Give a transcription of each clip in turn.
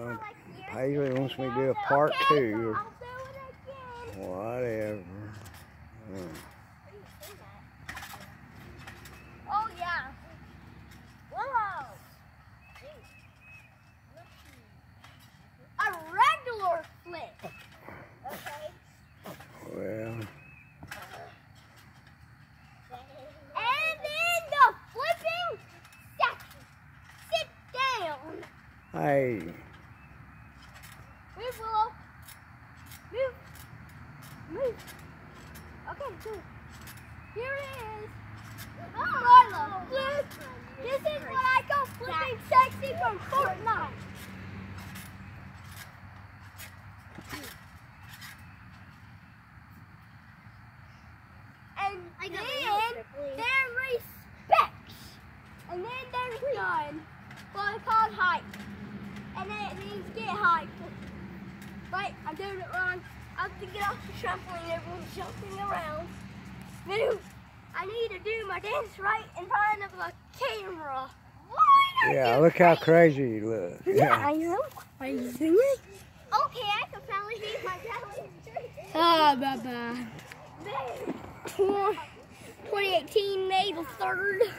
Well, Paisley wants me to do a part two. I'll do it again. Whatever. Oh, yeah. Willow. A regular flip. Okay. Well, And then the flipping section. Sit down. hey, Move, Willow. Move. Move. Okay, good. Here it is. Oh, Marla, look. This is what I call flipping sexy from Fortnite. And then there respects. And then there's none. Well, it's called height. And then it means get height. Wait, I'm doing it wrong. I have to get off the trampoline. Everyone's jumping around. Move. I need to do my dance right in front of the camera. Why yeah, you look how crazy? crazy you look. Yeah, I know. Are you singing? Okay, I can finally see my belly. Ah, bye bye. May. 2018, May the 3rd.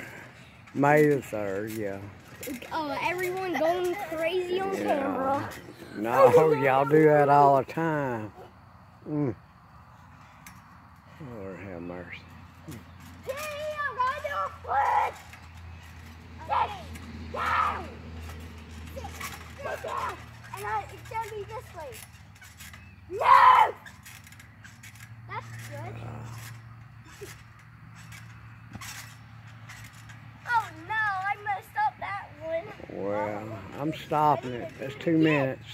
May the 3rd, yeah. Oh, everyone going crazy on camera. No, y'all do that all the time. Mm. Lord have mercy. I'm gonna do a flip. Sit down. Sit, down. And I, it's gonna be this way. No! That's good. Oh no, I messed up that one. Well, I'm stopping it. That's two minutes.